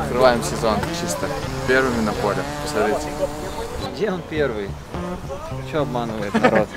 Открываем сезон чисто. Первыми на поле. Посмотрите. Где он первый? Че обманывает народ?